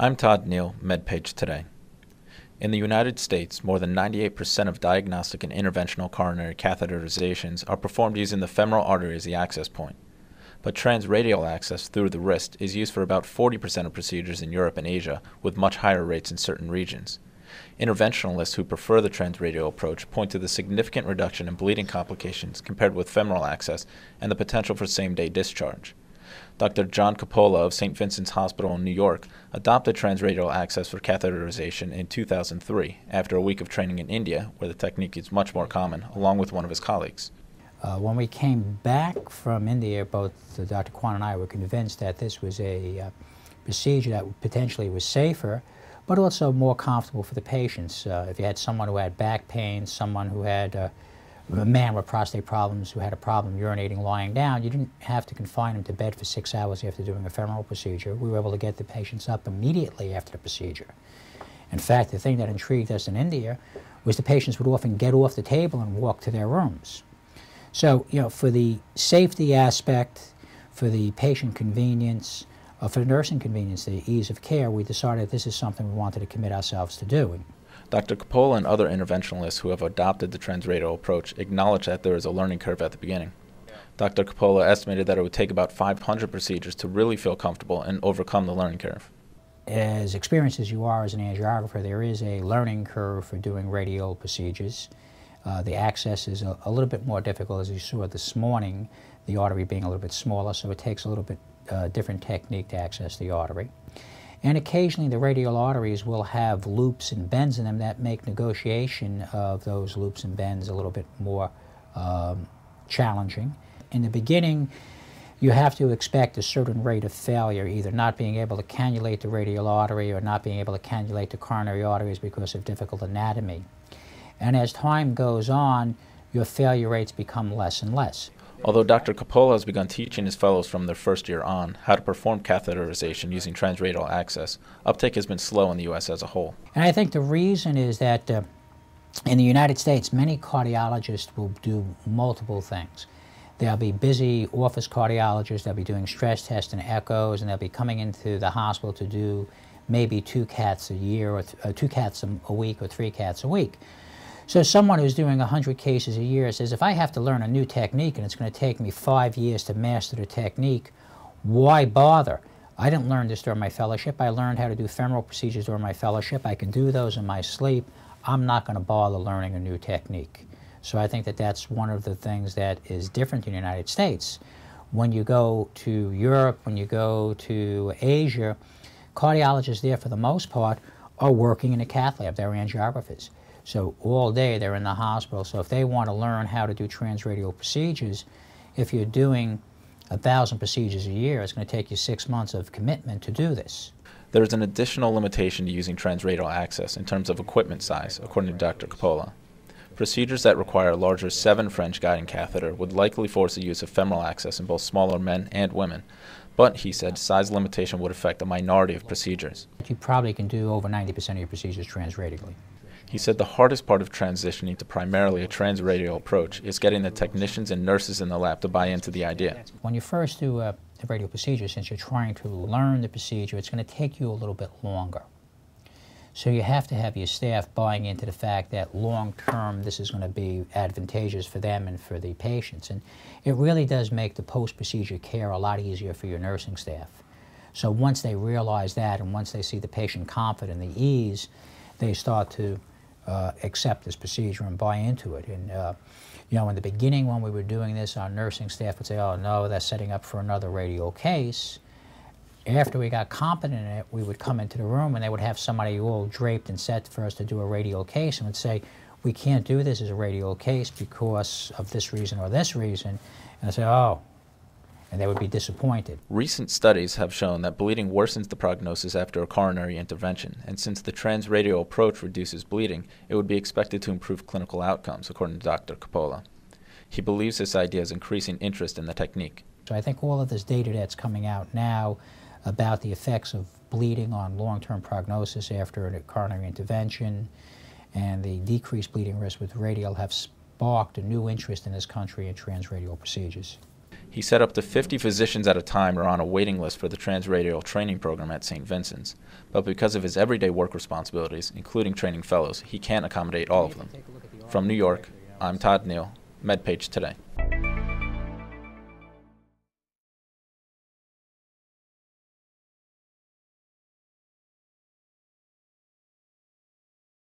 I'm Todd Neale, MedPage Today. In the United States, more than 98% of diagnostic and interventional coronary catheterizations are performed using the femoral artery as the access point. But transradial access through the wrist is used for about 40% of procedures in Europe and Asia, with much higher rates in certain regions. Interventionalists who prefer the transradial approach point to the significant reduction in bleeding complications compared with femoral access and the potential for same day discharge. Dr. John Coppola of St. Vincent's Hospital in New York adopted transradial access for catheterization in 2003 after a week of training in India, where the technique is much more common, along with one of his colleagues. Uh, when we came back from India, both Dr. Kwan and I were convinced that this was a uh, procedure that potentially was safer, but also more comfortable for the patients. Uh, if you had someone who had back pain, someone who had uh, a man with prostate problems who had a problem urinating lying down, you didn't have to confine him to bed for six hours after doing a femoral procedure. We were able to get the patients up immediately after the procedure. In fact, the thing that intrigued us in India was the patients would often get off the table and walk to their rooms. So, you know, for the safety aspect, for the patient convenience, uh, for the nursing convenience, the ease of care, we decided this is something we wanted to commit ourselves to doing. Dr. Coppola and other interventionalists who have adopted the transradial approach acknowledge that there is a learning curve at the beginning. Dr. Coppola estimated that it would take about 500 procedures to really feel comfortable and overcome the learning curve. As experienced as you are as an angiographer, there is a learning curve for doing radial procedures. Uh, the access is a, a, little bit more difficult, as you saw this morning, the artery being a little bit smaller, so it takes a little bit uh, different technique to access the artery. And occasionally the radial arteries will have loops and bends in them that make negotiation of those loops and bends a little bit more um, challenging. In the beginning, you have to expect a certain rate of failure, either not being able to cannulate the radial artery or not being able to cannulate the coronary arteries because of difficult anatomy. And as time goes on, your failure rates become less and less. Although Dr. Coppola has begun teaching his fellows from their first year on how to perform catheterization using transradial access, uptake has been slow in the U.S. as a whole. And I think the reason is that uh, in the United States, many cardiologists will do multiple things. They'll be busy office cardiologists, they'll be doing stress tests and echoes, and they'll be coming into the hospital to do maybe two caths a year, or uh, two caths a, a week, or three caths a week. So someone who's doing 100 cases a year says, if I have to learn a new technique and it's going to take me five years to master the technique, why bother? I didn't learn this during my fellowship. I learned how to do femoral procedures during my fellowship. I can do those in my sleep. I'm not going to bother learning a new technique. So I think that that's one of the things that is different in the United States. When you go to Europe, when you go to Asia, cardiologists there for the most part are working in a cath lab. They're angiographers. So all day they're in the hospital. So if they want to learn how to do transradial procedures, if you're doing a thousand procedures a year, it's going to take you six months of commitment to do this. There is an additional limitation to using transradial access in terms of equipment size, according to Dr. Coppola. Procedures that require a larger 7 French guiding catheter would likely force the use of femoral access in both smaller men and women, but he said size limitation would affect a minority of procedures. You probably can do over 90% of your procedures transradially. He said the hardest part of transitioning to primarily a transradial approach is getting the technicians and nurses in the lab to buy into the idea. When you first do uh, a, a radial procedure, since you're trying to learn the procedure, it's going to take you a little bit longer. So you have to have your staff buying into the fact that long term this is going to be advantageous for them and for the patients. And it really does make the post procedure care a lot easier for your nursing staff. So once they realize that and once they see the patient confident and the ease, they start to uh, accept this procedure and buy into it. And uh, you know, in the beginning when we were doing this, our nursing staff would say, oh no, that's setting up for another radial case. After we got competent in it, we would come into the room and they would have somebody all draped and set for us to do a radial case and would say, we can't do this as a radial case because of this reason or this reason. And I say, oh, and they would be disappointed. Recent studies have shown that bleeding worsens the prognosis after a coronary intervention, and since the transradial approach reduces bleeding, it would be expected to improve clinical outcomes, according to Dr. Coppola. He believes this idea is increasing interest in the technique. So I think all of this data that's coming out now about the effects of bleeding on long-term prognosis after a coronary intervention and the decreased bleeding risk with radial have sparked a new interest in this country in transradial procedures. He said up to 50 physicians at a time are on a waiting list for the transradial training program at St. Vincent's, but because of his everyday work responsibilities, including training fellows, he can't accommodate all of them. From New York, I'm Todd Neale, MedPage Today.